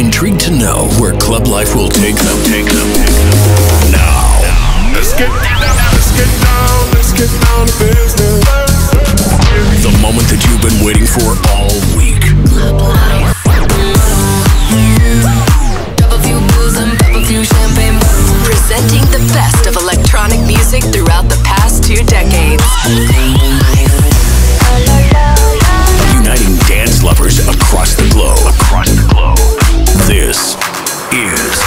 Intrigued to know where club life will take them? Take them. Now, let's get down, let's get down, let's get down to business. The moment that you've been waiting for all week. Club life. Presenting the best of electronic music throughout the past two decades. Uniting dance lovers across the globe. Across the globe. This is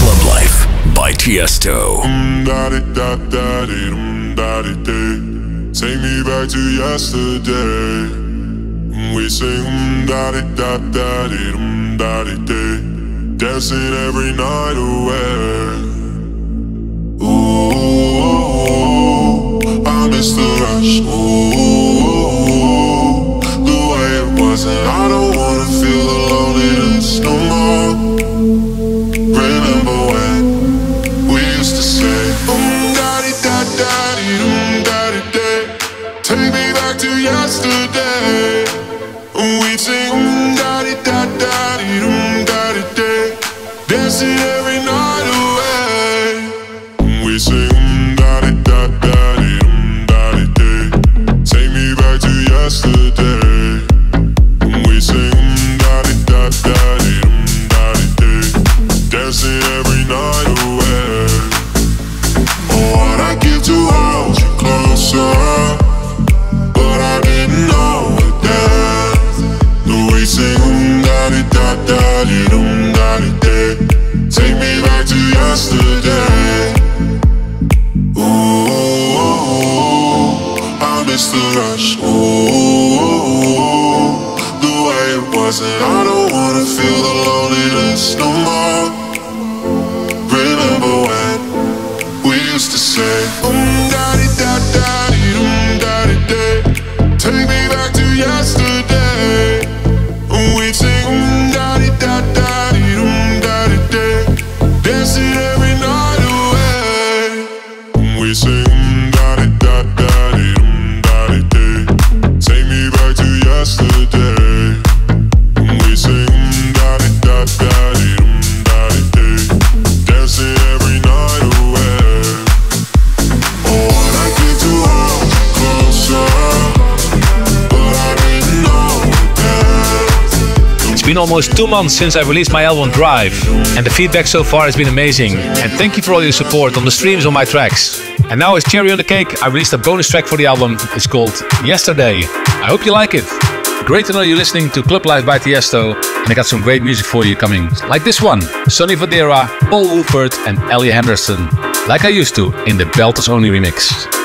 Club Life by Tiesto. Take me back to yesterday. We sing da di da da di dum da di. Dancing every night away. Ooh, I miss the rush. Ooh, the way it was, and I don't wanna feel the loneliness no more. Almost two months since I released my album Drive, and the feedback so far has been amazing. And thank you for all your support on the streams on my tracks. And now, as cherry on the cake, I released a bonus track for the album. It's called Yesterday. I hope you like it. Great to know you're listening to Club Life by Tiesto, and I got some great music for you coming, like this one Sonny Fodera, Paul Woolford, and Ella Henderson, like I used to in the Belters Only remix.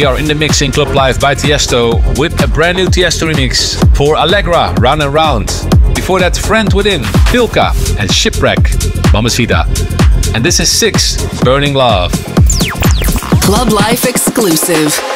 We are in the mixing Club Life by Tiesto with a brand new Tiesto remix for Allegra, Round and Round. Before that, Friend Within, Pilka, and Ship Wrek, Mamacita. And this is Siks, Burning Love. Club Life exclusive.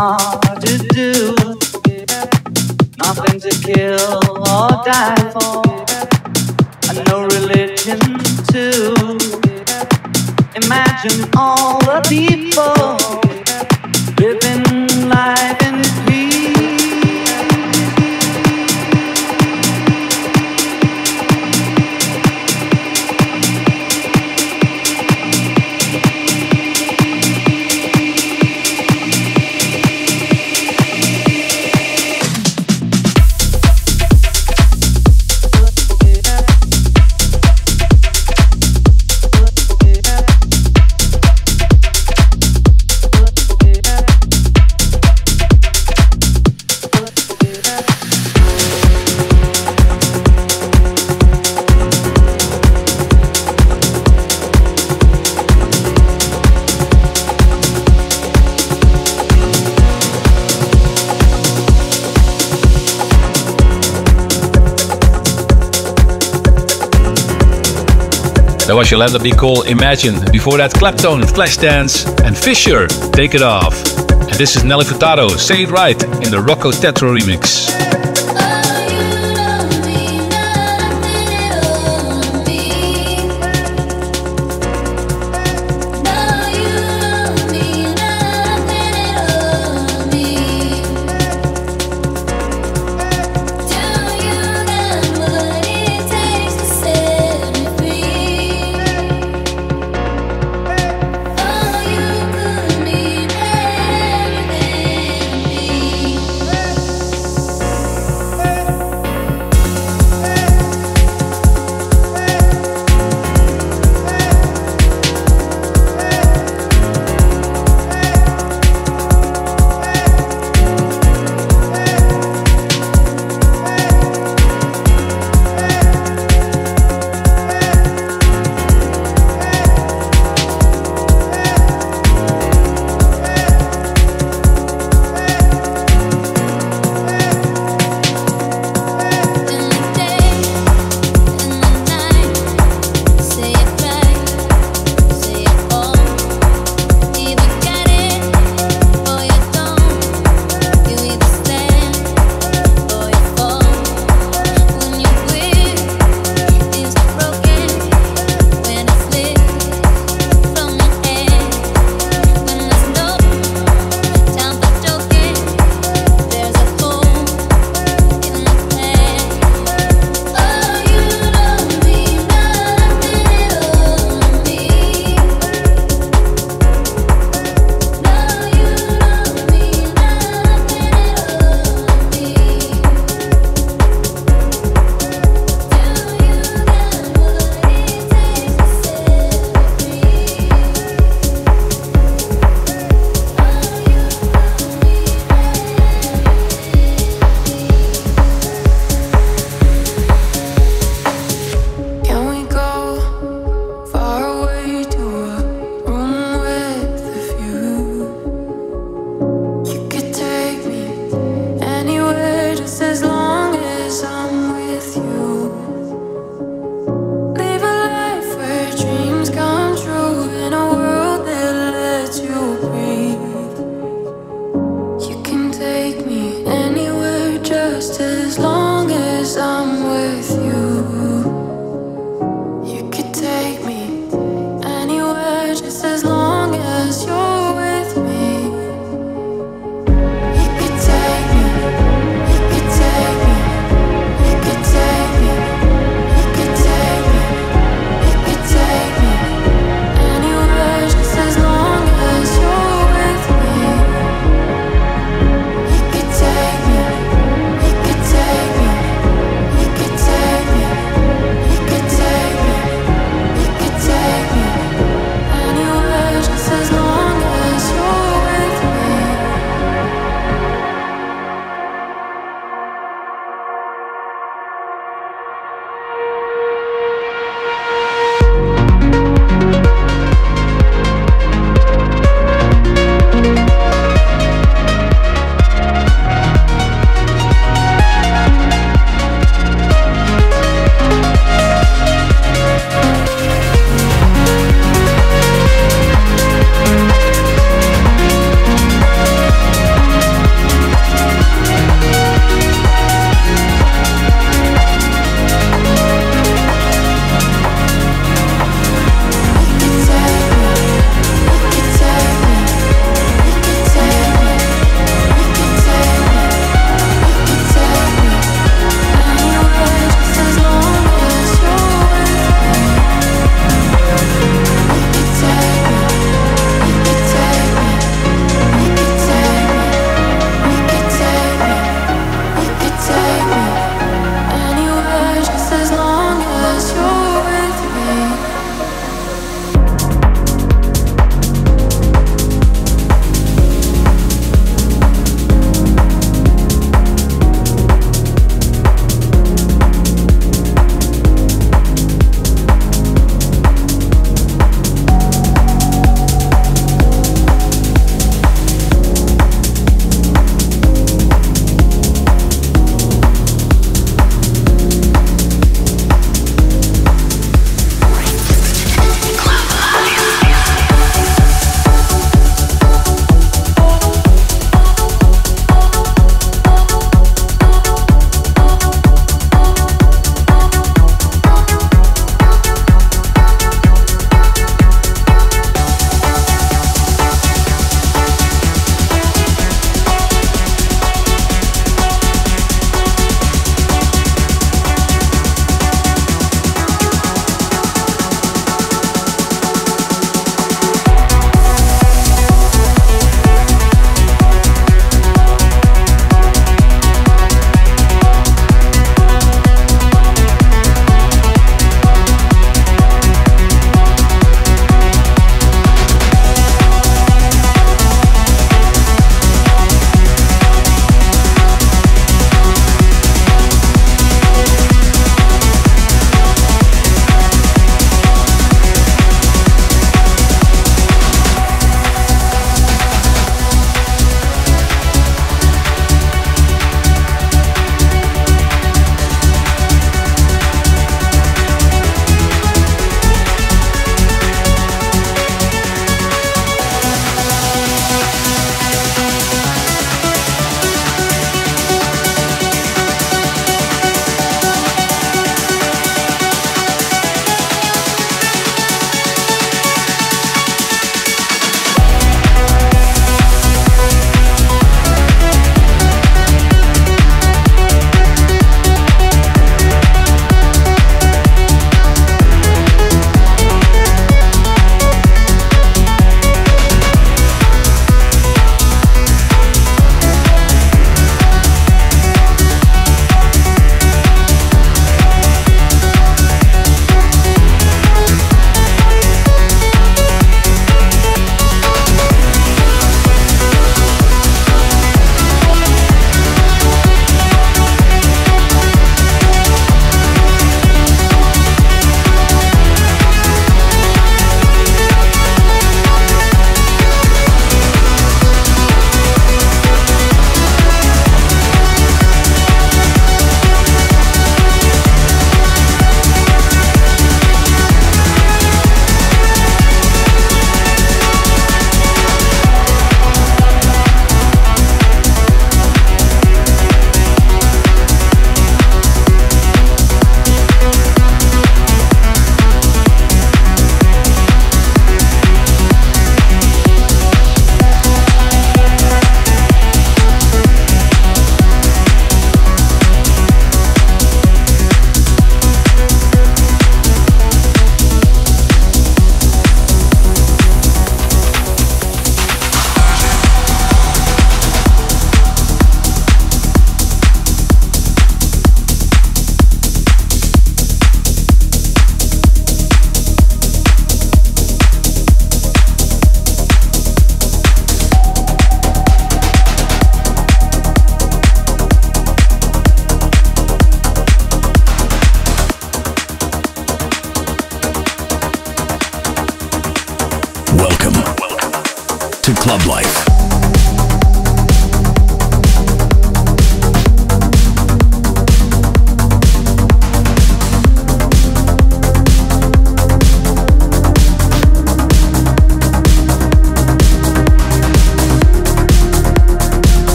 hard to do. Nothing to kill or die for. No religion too. Imagine all the people living life in That was Yolanda Be Cool, Imagine. Before that, Claptone, Flashdance, and Fisher, Take It Off. And this is Nelly Furtado, Say It Right, in the Rocco Tetro remix.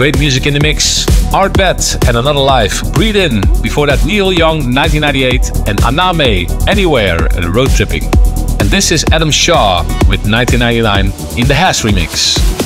Great music in the mix. ARTBAT and Another Life. Breathe In. Before that, Nihil Young, 1998. And Aname, Anywhere, and Road Tripping. And this is Adam Shaw with 1999 in the Hass remix.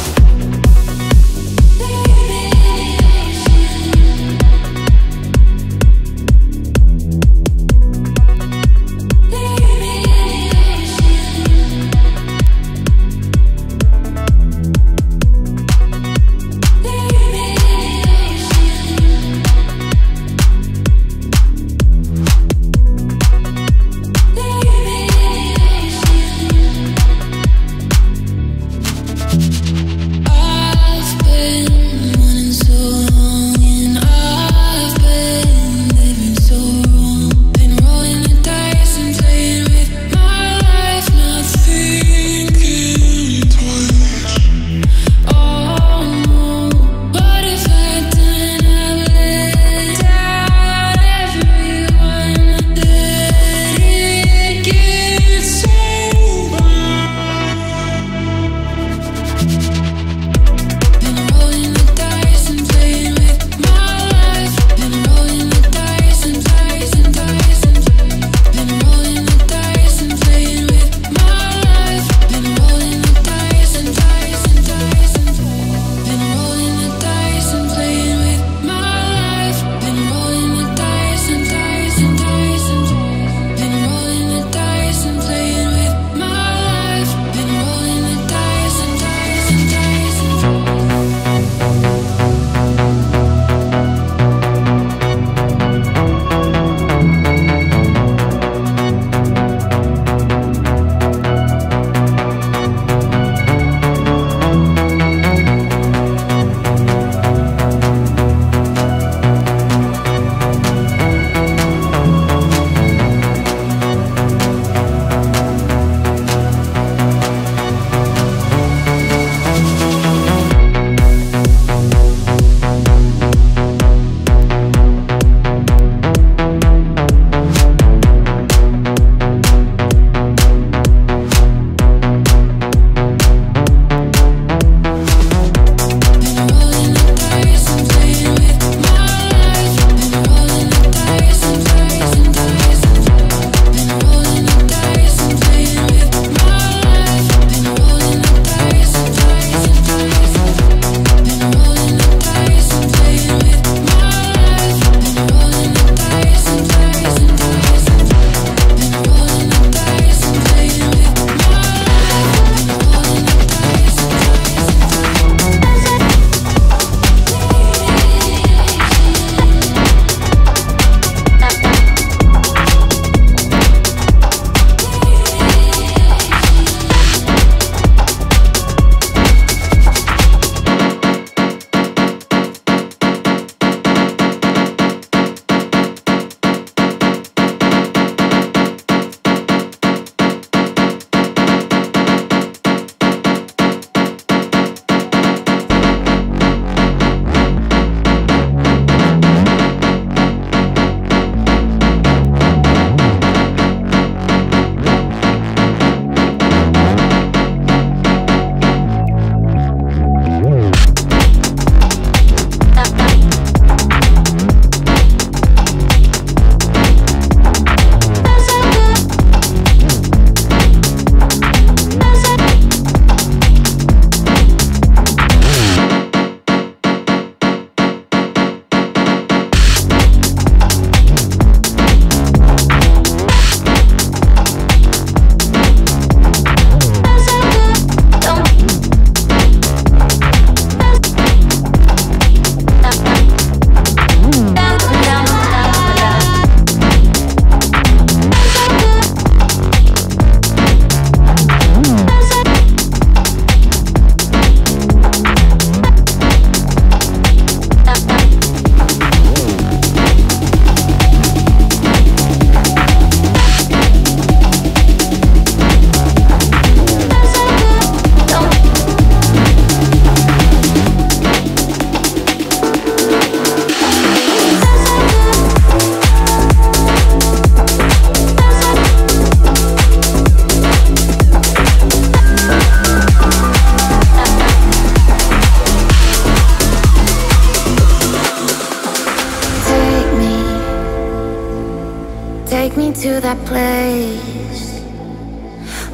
Take me to that place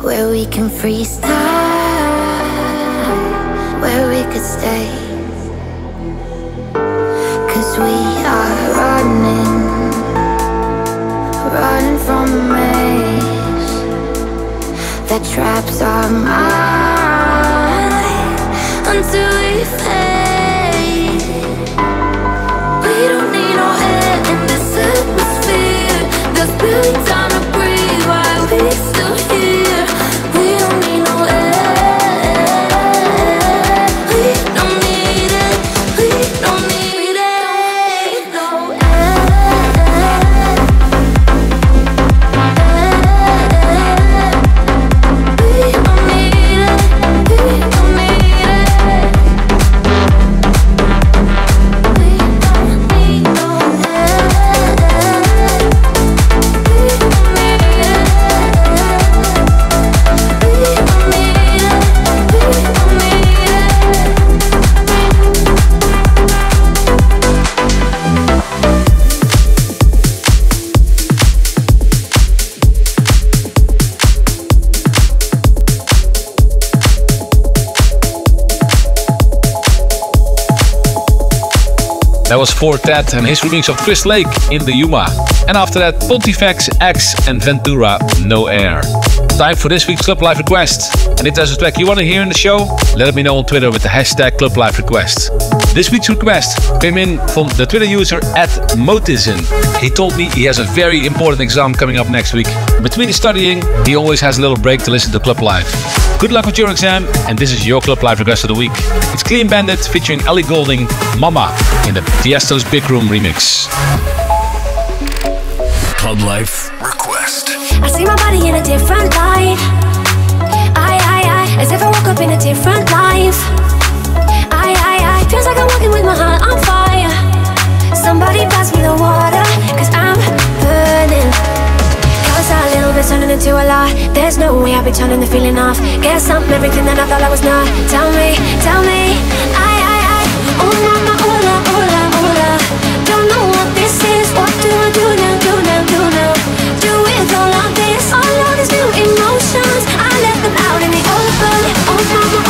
where we can freeze time, where we could stay. Cause we are running, running from a maze that traps our mind until we fade. Barely time That was Four Tet and his remix of Chris Lake in the Yuma. And after that, Pontifexx, X, and Ventura, No Air. Time for this week's Club Life Request. And if there's a track you want to hear in the show, let me know on Twitter with the hashtag Club Life Request. This week's request came in from the Twitter user at Motizen. He told me he has a very important exam coming up next week. Between studying, he always has a little break to listen to Club Life. Good luck with your exam, and this is your Club Life Request of the week. It's Clean Bandit featuring Ellie Goulding, Mama, in the Tiesto's Big Room remix. Club Life Request. I see my body in a different light. I, I, I, as if I woke up in a different life. Somebody pass me the water, cause I'm burning. Cause a little bit turning into a lot. There's no way I'll be turning the feeling off. Guess I'm everything that I thought I was not. Tell me, tell me. I, I, I, oh mama, hola, hola, hola. Don't know what this is. What do I do now, do now, do now? Do with all of this, all of these new emotions. I let them out in the open. Oh mama,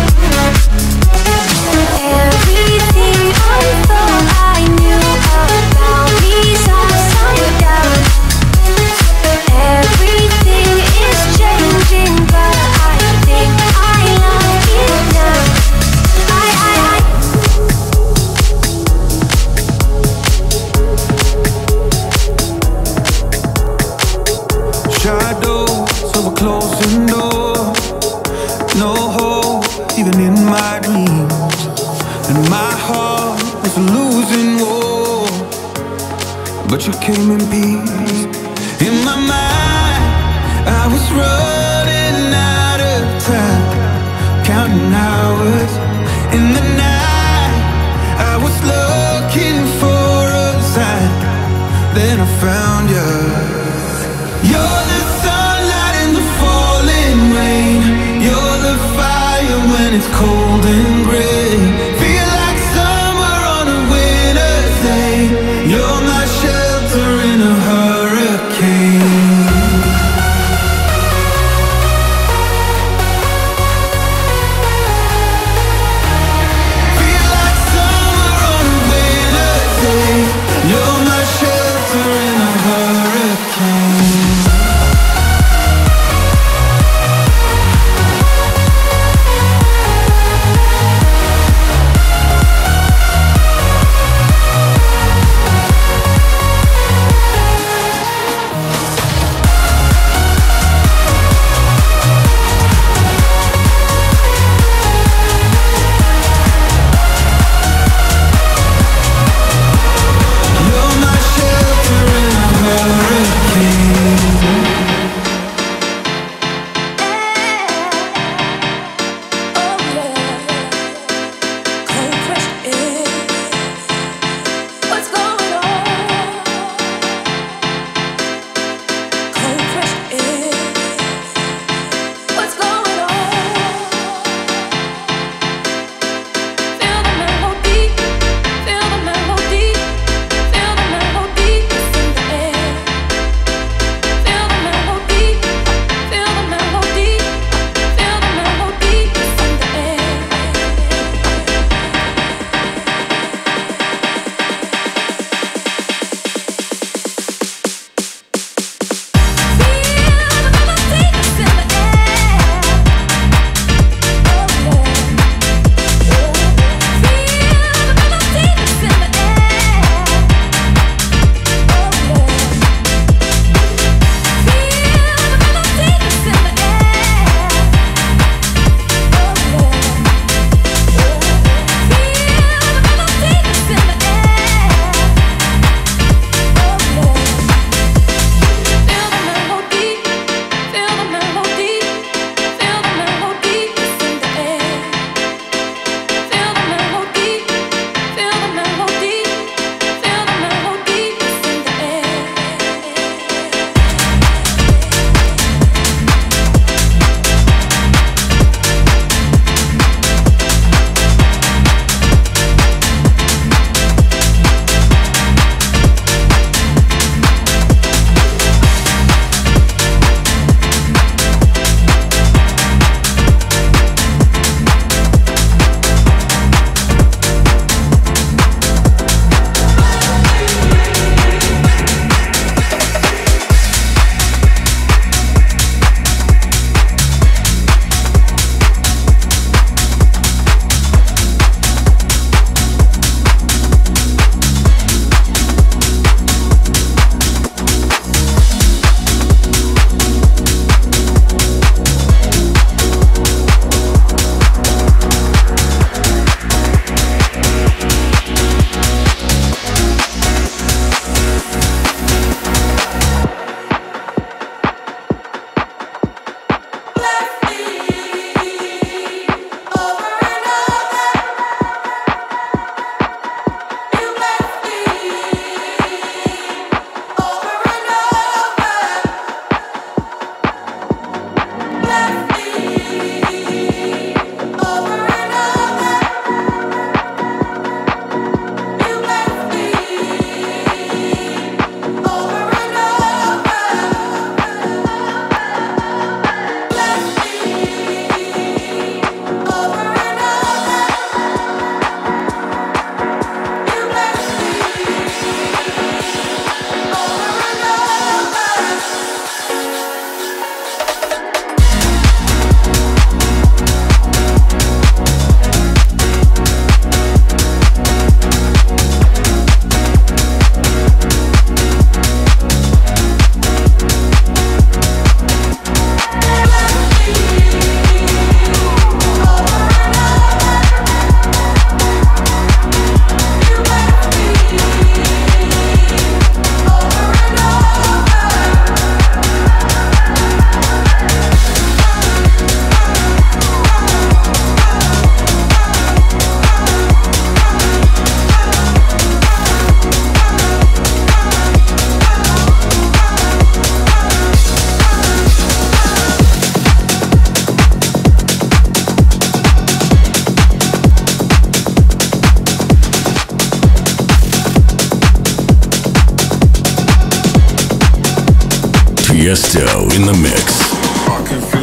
Tiesto in the mix.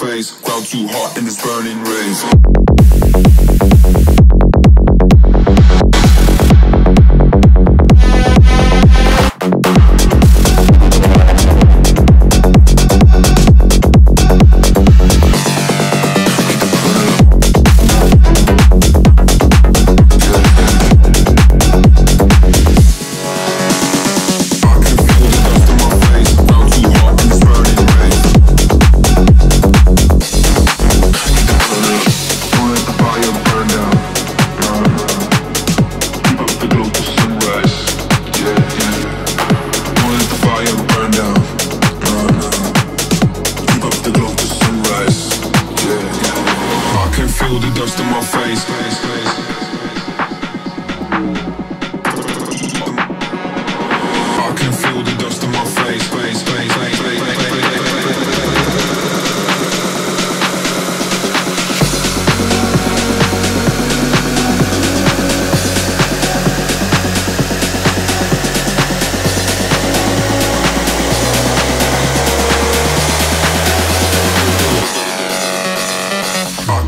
face. Ground too hot in this burning race.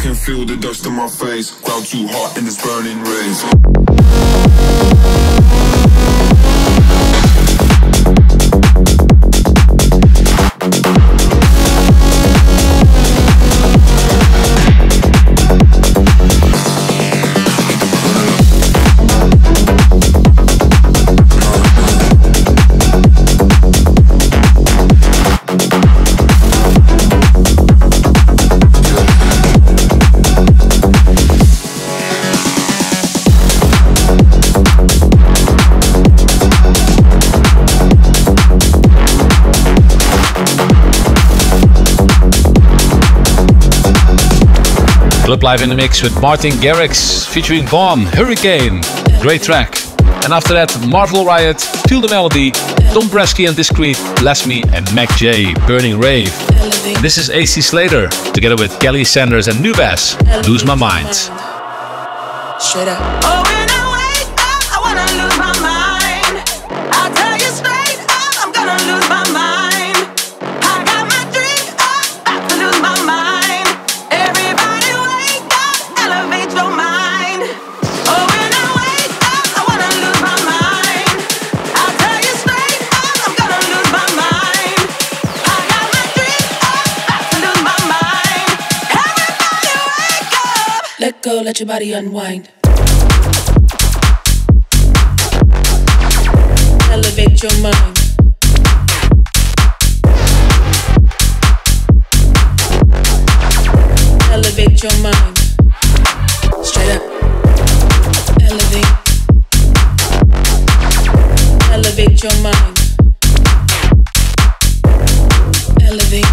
can feel the dust on my face. Cloud too hot in this burning race Philip live in the mix with Martin Garrix featuring Bonn, Hurricane. Great track. And after that, Marvel Riot, Feel the Melody, Dombresky and Discrete, Bless Me, and MAKJ, Burning Rave. This is AC Slater, together with Kaleena Zanders and NuBass, Lose My Mind. Straight up. Oh. let your body unwind. Elevate your mind. Elevate your mind. Straight up. Elevate. Elevate your mind. Elevate.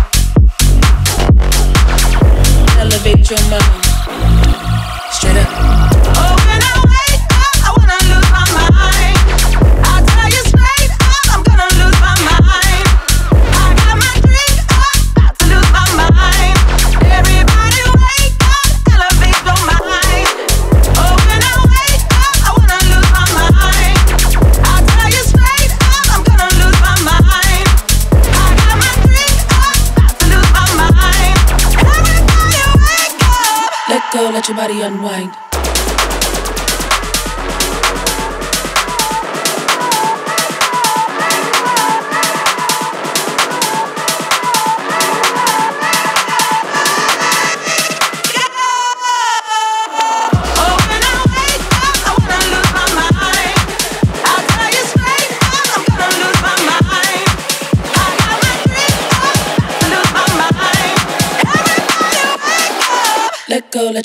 Elevate your mind.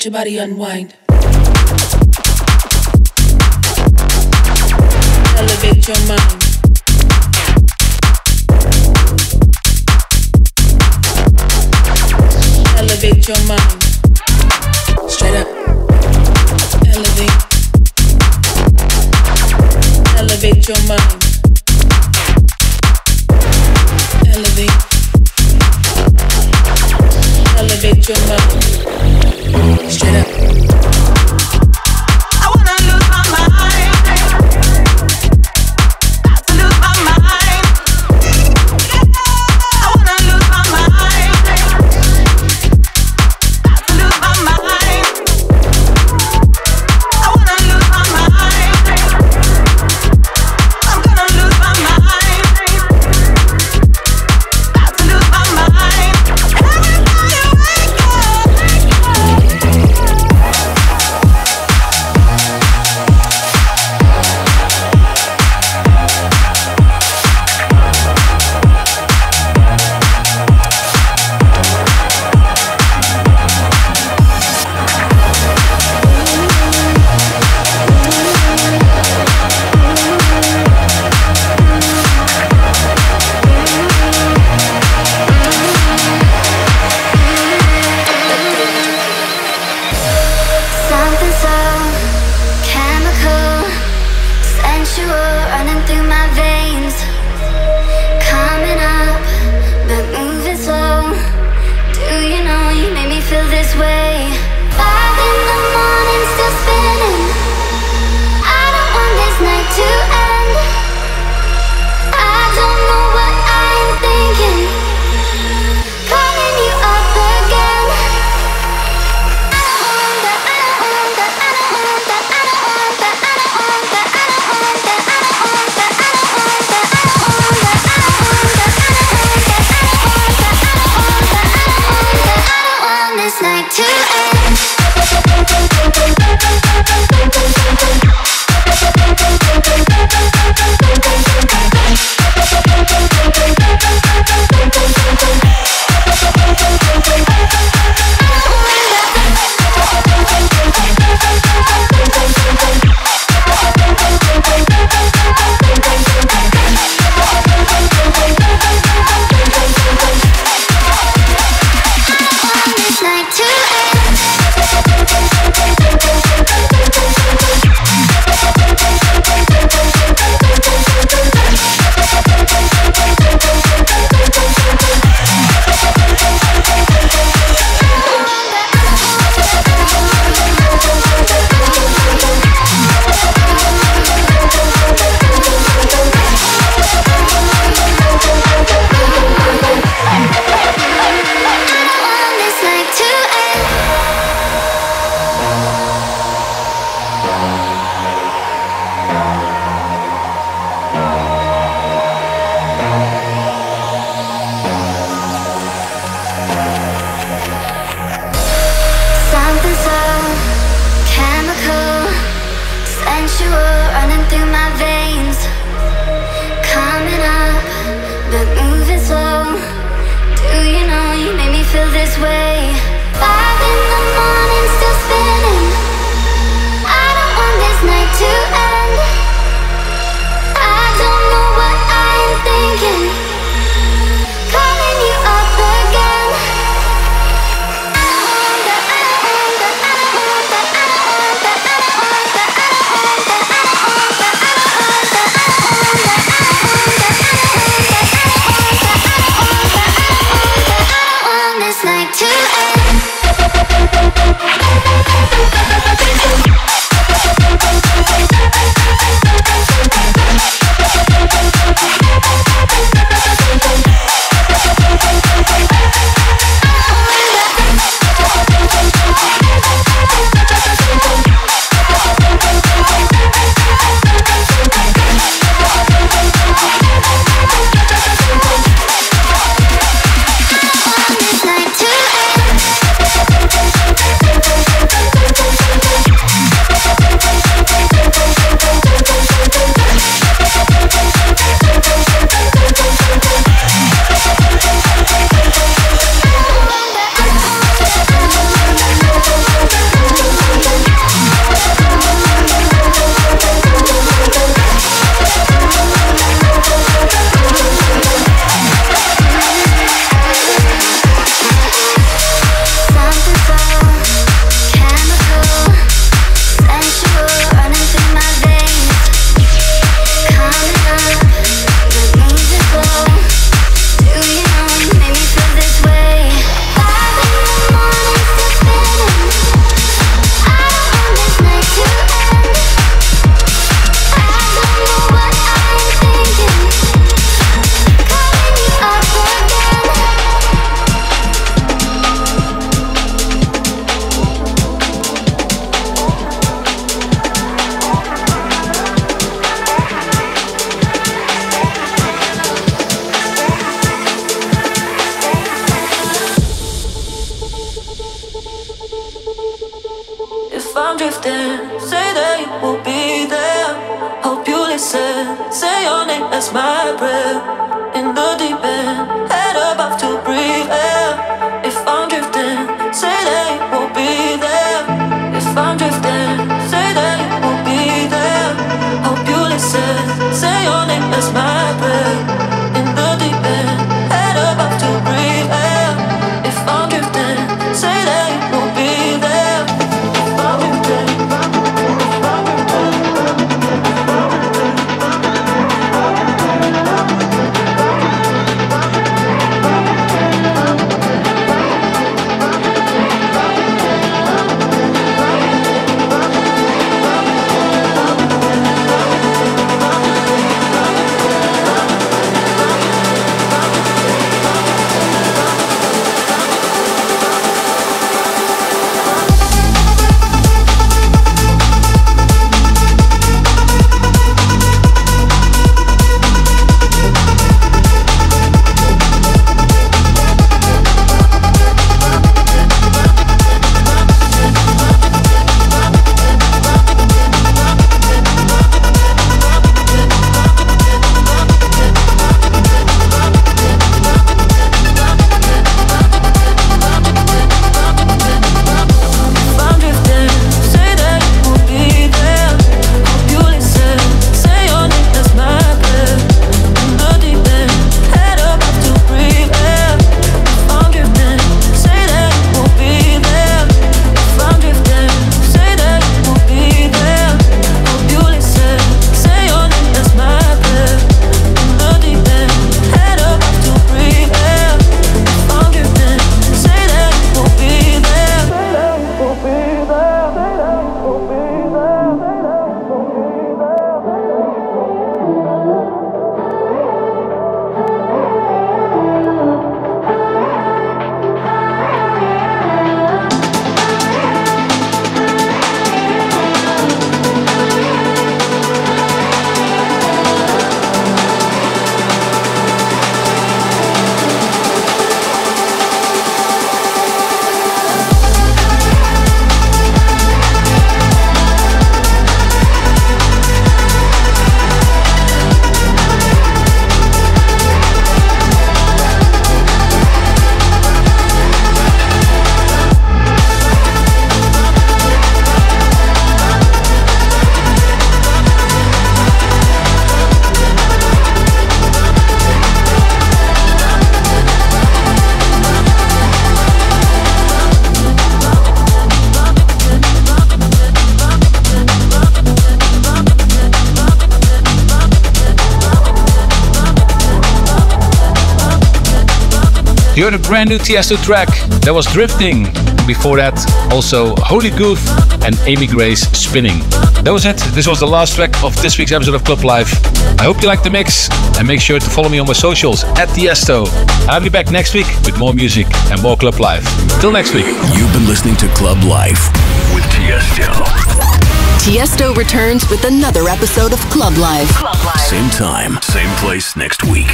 your body unwind. Elevate your mind. Elevate your mind. Listen. Say your name as my prayer. You heard a brand new Tiesto track that was Drifting. Before that, also Holy Goof and Amy Grace Spinning. That was it. This was the last track of this week's episode of Club Life. I hope you liked the mix and make sure to follow me on my socials at Tiesto. I'll be back next week with more music and more Club Life. Till next week. You've been listening to Club Life with Tiesto. Tiesto returns with another episode of Club Life. Same time, same place next week.